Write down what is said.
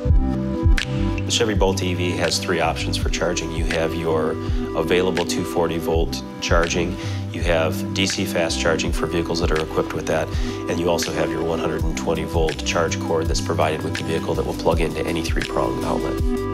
The Chevy Bolt EV has three options for charging. You have your available 240 volt charging, you have DC fast charging for vehicles that are equipped with that, and you also have your 120 volt charge cord that's provided with the vehicle that will plug into any three prong outlet.